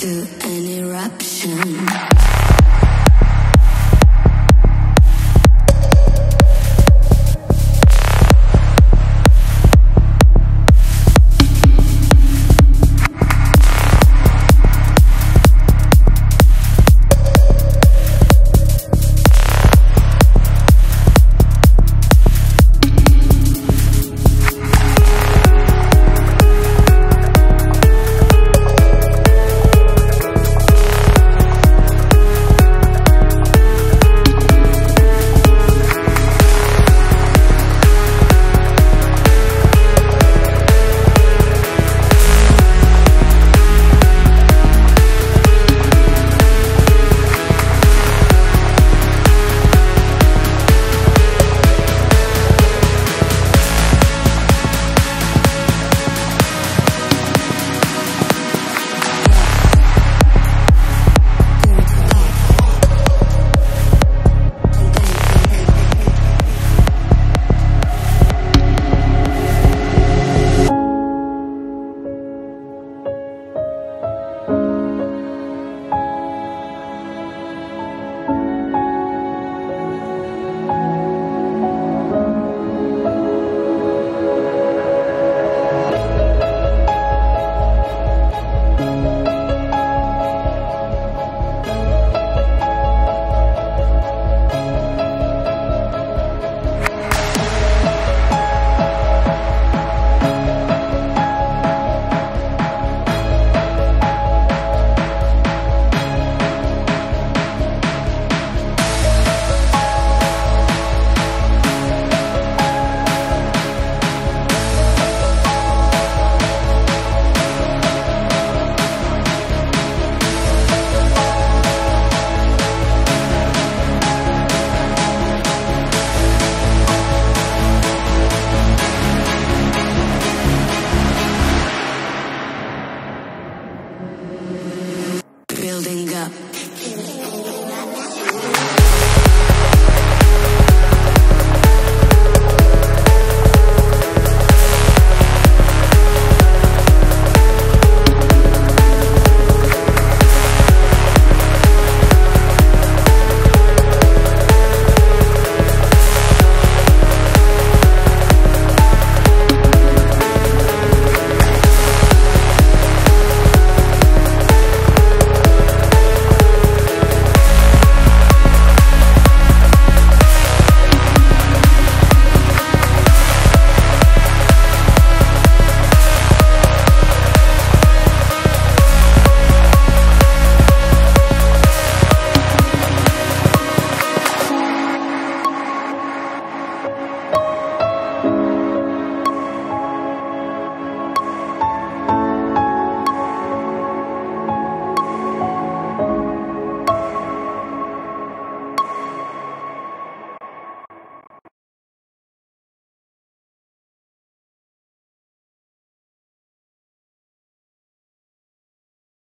to an eruption.